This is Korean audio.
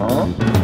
어?